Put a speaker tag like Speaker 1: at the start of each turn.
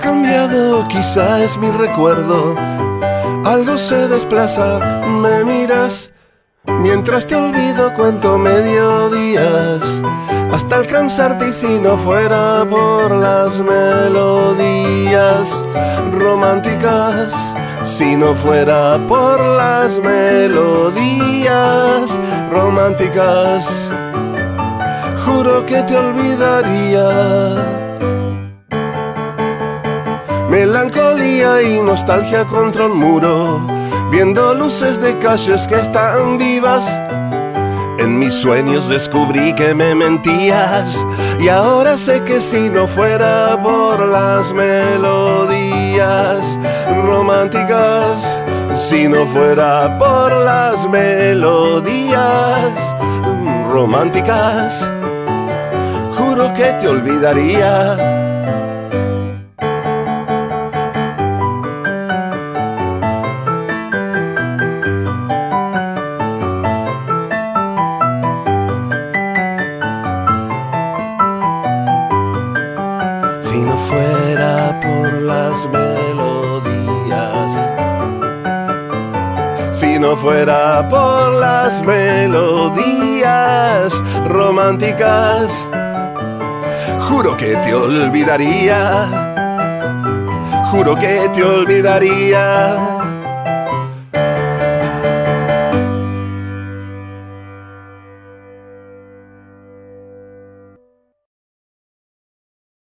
Speaker 1: cambiado, quizá es mi recuerdo. Algo se desplaza, me miras. Mientras te olvido cuento mediodías hasta alcanzarte y si no fuera por las melodías románticas, si no fuera por las melodías románticas, juro que te olvidaría. Melancolía y nostalgia contra un muro, viendo luces de calles que están vivas. En mis sueños descubrí que me mentías y ahora sé que si no fuera por las melodías románticas, si no fuera por las melodías románticas, juro que te olvidaría. Fuera por las melodías. Si no fuera por las melodías románticas, juro que te olvidaría. Juro que te olvidaría.